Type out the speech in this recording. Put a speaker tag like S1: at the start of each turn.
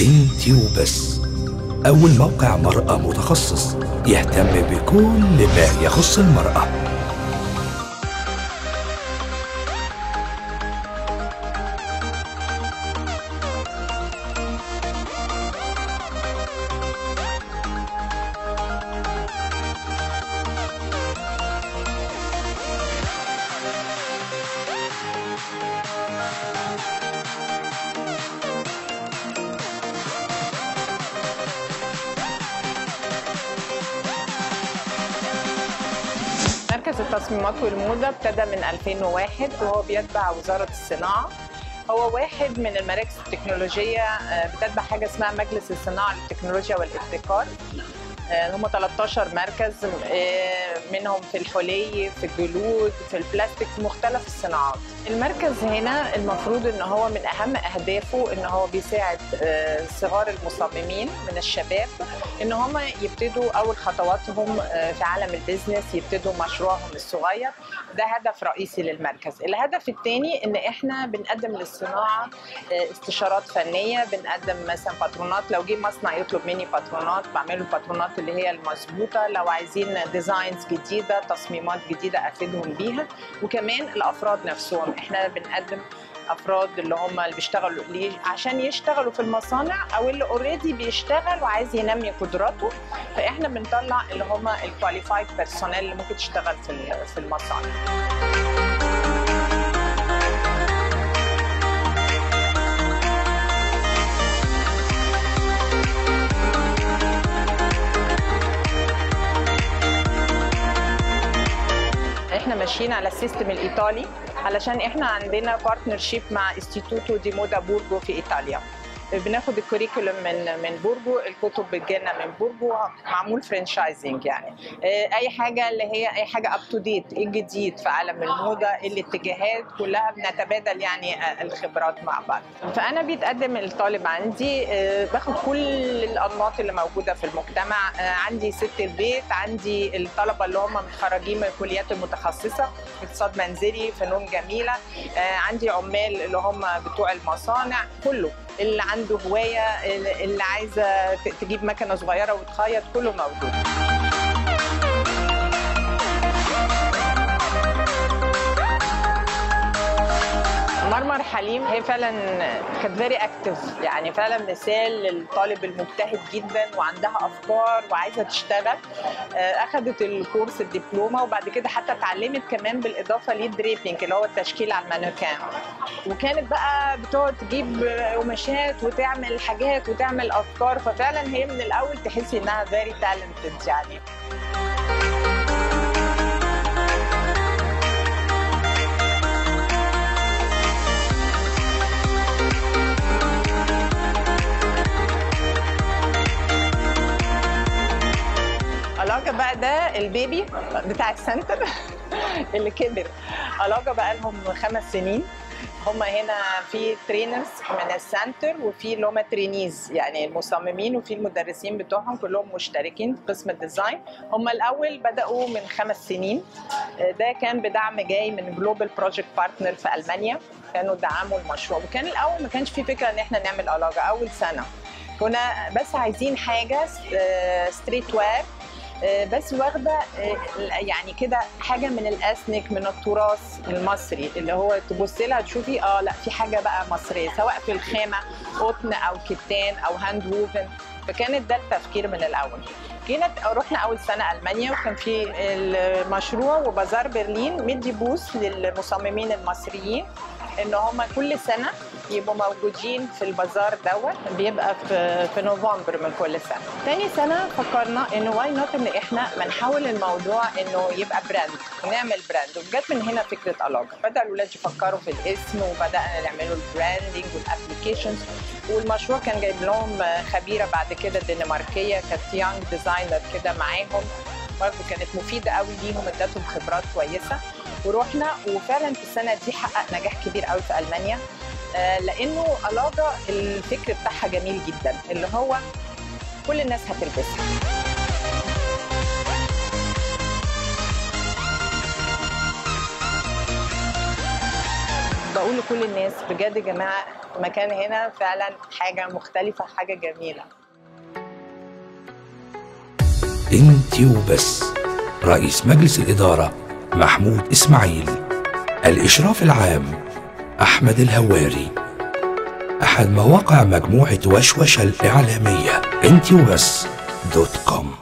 S1: انت وبس. أول موقع مرأة متخصص يهتم بكل ما يخص المرأة.
S2: مركز التصميمات والموضة ابتدى من 2001 وهو بيتبع وزارة الصناعة. هو واحد من المراكز التكنولوجية آه، بتتبع حاجة اسمها مجلس الصناعة للتكنولوجيا والابتكار. هم 13 مركز آه، منهم في الحلي في الجلود في البلاستيك في مختلف الصناعات. المركز هنا المفروض إن هو من أهم أهدافه إن هو بيساعد آه، صغار المصممين من الشباب إن هم يبتدوا أول خطواتهم آه، في عالم ال business يبتدوا مشروعهم الصغير. ده هدف رئيسي للمركز. الهدف الثاني إن إحنا بنقدم للصناعة استشارات فنية بنقدم مثلا باترونات. لو جه مصنع يطلب مني باترونات بعمل له الباترونات اللي هي المظبوطة. لو عايزين designs جديدة تصميمات جديدة أفيدهم بيها. وكمان الأفراد نفسهم. إحنا بنقدم أفراد اللي هم اللي بيشتغلوا عشان يشتغلوا في المصانع أو اللي already بيشتغل وعايز ينمي قدراته. فإحنا بنطلع اللي هم ال qualified personnel اللي ممكن تشتغل في في المصانع. إحنا ماشيين على ال system الايطالي علشان إحنا عندنا partnership مع Istituto di Moda Burgo في إيطاليا. بناخد ال curriculum من من بورجو الكتب بتجينا من بورجو معمول franchising يعني. آه، أي حاجة اللي هي أي حاجة up to date إيه الجديد في عالم الموضة إيه الاتجاهات كلها بنتبادل يعني آه، الخبرات مع بعض. فأنا بيتقدم الطالب عندي آه، باخد كل الأنماط اللي موجودة في المجتمع. عندي ست البيت عندي الطلبة اللي هم متخرجين من الكليات المتخصصه اقتصاد منزلي فنون جميلة. عندي عمال اللي هم بتوع المصانع كله. اللي عنده هواية اللي عايزة تجيب مكنة صغيرة وتخيط كله موجود. مرمر حليم هي فعلا كانت very active يعني فعلا مثال للطالب المجتهد جدا وعندها أفكار وعايزة تشتغل. آه، اخذت ال course الدبلومة وبعد كده حتى اتعلمت كمان بالإضافة لل draping اللي هو التشكيل على المانوكان وكانت بقى بتقعد تجيب قماشات وتعمل حاجات وتعمل أفكار. ففعلا هي من الأول تحسي إنها very talented يعني. علاقة بقى ده ال baby بتاع ال center اللي كبر. علاقة بقى لهم خمس سنين. هم هنا في trainers من ال center وفي اللي هم trainees يعني المصممين وفي المدرسين بتوعهم كلهم مشتركين في قسم ال design. هم الأول بدأوا من خمس سنين. ده كان بدعم جاي من Global Project Partner في ألمانيا. كانوا دعموا المشروع. وكان الأول ما كانش في فكرة إن إحنا نعمل علاقة. أول سنة كنا بس عايزين حاجة streetwear آه، بس واخدة آه، يعني كده حاجة من ال ethnic من التراث المصري اللي هو تبص لها تشوفي آه لأ في حاجة بقى مصرية سواء في الخامة قطن أو كتان أو handwoven فكانت ده التفكير من الأول. جينا رحنا أول سنة ألمانيا وكان في المشروع وبازار برلين مدي booth للمصممين المصريين. إن هم كل سنة يبقوا موجودين في البازار دوت بيبقى في في نوفمبر من كل سنة. تاني سنة فكرنا إنه why not إن إحنا ما نحول الموضوع إنه يبقى brand ونعمل brand وجت من هنا فكرة علاقة. بدا الاولاد يفكروا في الاسم وبدأنا نعملوا ال branding وال applications والمشروع كان جايب لهم خبيرة بعد كده دنماركية كانت young designer كده معاهم. برضه كانت مفيدة قوي ليهم ادتهم خبرات كويسة. ورحنا وفعلا في السنة دي حقق نجاح كبير قوي في ألمانيا. آه، لأنه الاجا الفكر بتاعها جميل جدا اللي هو كل الناس هتلبسها. بقول لكل الناس بجد يا جماعة مكان هنا فعلا حاجة مختلفة حاجة جميلة.
S1: انت وبس. رئيس مجلس الإدارة محمود إسماعيل. الإشراف العام أحمد الهواري. أحد مواقع مجموعة وشوشة الإعلامية انت وبس دوت كوم.